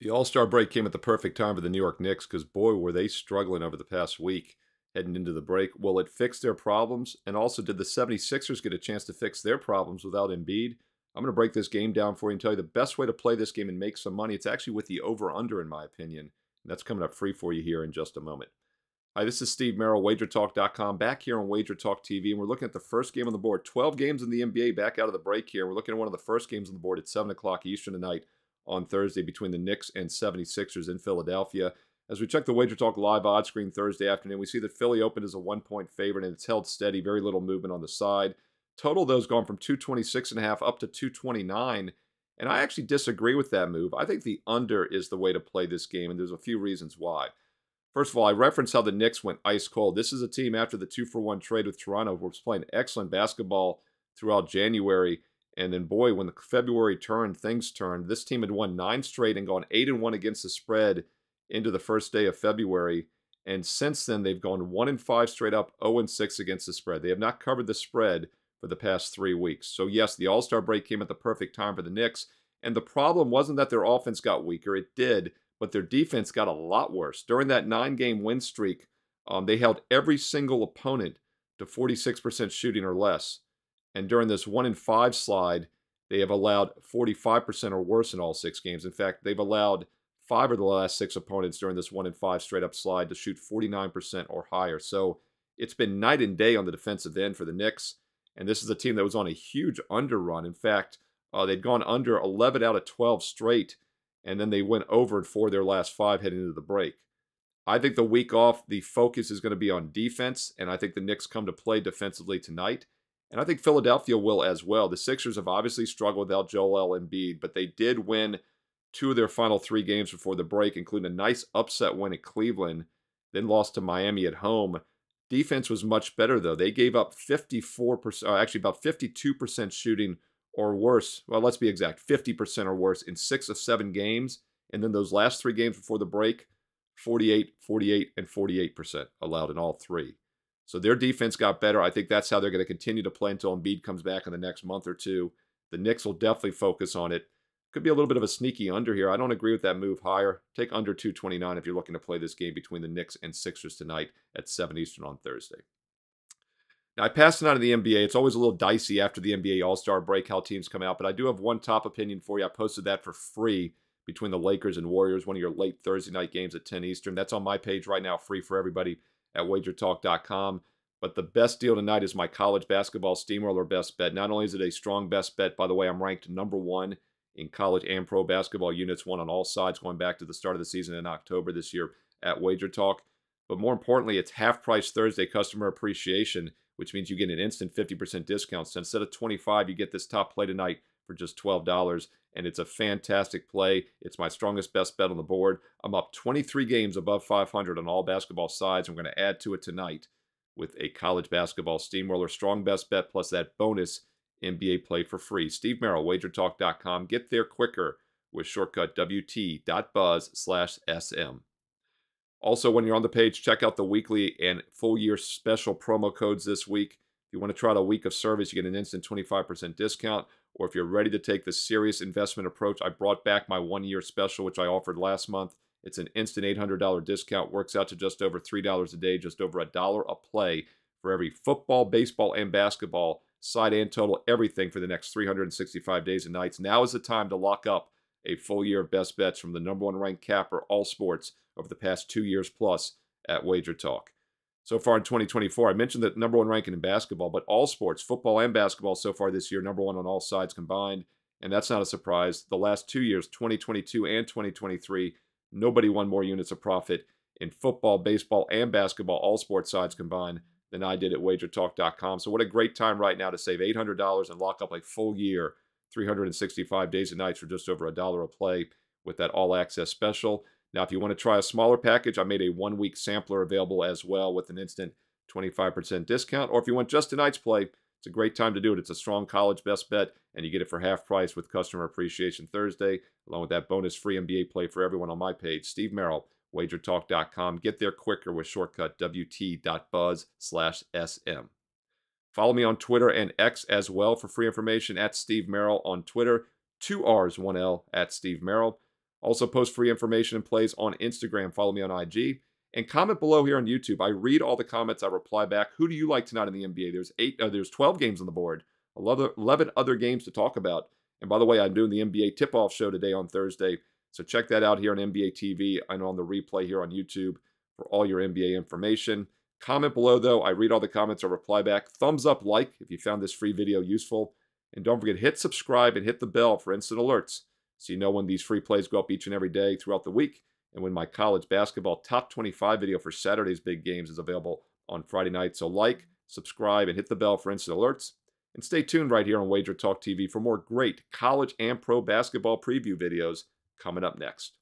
The All Star break came at the perfect time for the New York Knicks because, boy, were they struggling over the past week heading into the break. Well, it fixed their problems, and also did the 76ers get a chance to fix their problems without Embiid? I'm going to break this game down for you and tell you the best way to play this game and make some money. It's actually with the over under, in my opinion. And that's coming up free for you here in just a moment. Hi, this is Steve Merril, WagerTalk.com, back here on Wager Talk TV, and we're looking at the first game on the board. 12 games in the NBA back out of the break here. We're looking at one of the first games on the board at 7 o'clock Eastern tonight on Thursday between the Knicks and 76ers in Philadelphia. As we check the Wager Talk live odds screen Thursday afternoon, we see that Philly opened as a one point favorite and it's held steady, very little movement on the side. Total, though, those gone from 226.5 up to 229. And I actually disagree with that move. I think the under is the way to play this game, and there's a few reasons why. First of all, I referenced how the Knicks went ice cold. This is a team after the two for one trade with Toronto who was playing excellent basketball throughout January. And then, boy, when the February turned, things turned. This team had won nine straight and gone eight and one against the spread into the first day of February. And since then, they've gone one and five straight up, 0 and six against the spread. They have not covered the spread for the past three weeks. So yes, the All Star break came at the perfect time for the Knicks. And the problem wasn't that their offense got weaker; it did, but their defense got a lot worse. During that nine-game win streak, um, they held every single opponent to 46% shooting or less. And during this one in five slide, they have allowed 45% or worse in all six games. In fact, they've allowed five of the last six opponents during this one in five straight up slide to shoot 49% or higher. So it's been night and day on the defensive end for the Knicks. And this is a team that was on a huge under run. In fact, uh, they'd gone under 11 out of 12 straight, and then they went over for their last five heading into the break. I think the week off, the focus is going to be on defense, and I think the Knicks come to play defensively tonight. And I think Philadelphia will as well. The Sixers have obviously struggled without Joel Embiid, but they did win two of their final three games before the break, including a nice upset win at Cleveland, then lost to Miami at home. Defense was much better, though. They gave up 54%, uh, actually about 52% shooting or worse. Well, let's be exact 50% or worse in six of seven games. And then those last three games before the break, 48, 48, and 48% allowed in all three. So their defense got better. I think that's how they're going to continue to play until Embiid comes back in the next month or two. The Knicks will definitely focus on it. Could be a little bit of a sneaky under here. I don't agree with that move higher. Take under 229 if you're looking to play this game between the Knicks and Sixers tonight at 7 Eastern on Thursday. Now, I passed it out of the NBA. It's always a little dicey after the NBA All Star break how teams come out, but I do have one top opinion for you. I posted that for free between the Lakers and Warriors, one of your late Thursday night games at 10 Eastern. That's on my page right now, free for everybody at wagertalk.com. But the best deal tonight is my college basketball steamroller best bet. Not only is it a strong best bet, by the way, I'm ranked number one in college and pro basketball units, one on all sides going back to the start of the season in October this year at Wager Talk. But more importantly, it's half price Thursday customer appreciation, which means you get an instant 50% discount. So instead of 25, you get this top play tonight for just $12 and it's a fantastic play. It's my strongest best bet on the board. I'm up 23 games above 500 on all basketball sides. I'm going to add to it tonight with a college basketball steamroller strong best bet plus that bonus NBA play for free. Steve Merril, wagertalk.com. Get there quicker with shortcut wt.buzz slash sm. Also, when you're on the page, check out the weekly and full year special promo codes this week. If you want to try out a week of service, you get an instant 25% discount or if you're ready to take the serious investment approach, I brought back my one year special, which I offered last month. It's an instant $800 discount, works out to just over $3 a day, just over a dollar a play for every football, baseball, and basketball side and total, everything for the next 365 days and nights. Now is the time to lock up a full year of best bets from the number one ranked capper, all sports, over the past two years plus at Wager Talk so far in 2024. I mentioned that number one ranking in basketball, but all sports, football and basketball so far this year, number one on all sides combined. And that's not a surprise. The last two years, 2022 and 2023, nobody won more units of profit in football, baseball, and basketball, all sports sides combined, than I did at wagertalk.com. So, what a great time right now to save $800 and lock up a full year, 365 days and nights for just over a dollar a play with that all access special. Now, if you want to try a smaller package, I made a one week sampler available as well with an instant 25% discount. Or if you want just tonight's play, it's a great time to do it. It's a strong college best bet, and you get it for half price with Customer Appreciation Thursday, along with that bonus free NBA play for everyone on my page, Steve Merril, wagertalk.com. Get there quicker with shortcut wt.buzz slash sm. Follow me on Twitter and X as well for free information at Steve Merril on Twitter. Two R's, one L at Steve Merril. Also, post free information and plays on Instagram. Follow me on IG. And comment below here on YouTube. I read all the comments. I reply back. Who do you like tonight in the NBA? There's eight. Uh, there's 12 games on the board. 11 other games to talk about. And by the way, I'm doing the NBA tip-off show today on Thursday. So check that out here on NBA TV and on the replay here on YouTube for all your NBA information. Comment below, though. I read all the comments. I reply back. Thumbs up, like if you found this free video useful. And don't forget, hit subscribe and hit the bell for instant alerts so you know when these free plays go up each and every day throughout the week and when my college basketball top 25 video for Saturday's big games is available on Friday night. So like, subscribe, and hit the bell for instant alerts. And stay tuned right here on Wager Talk TV for more great college and pro basketball preview videos coming up next.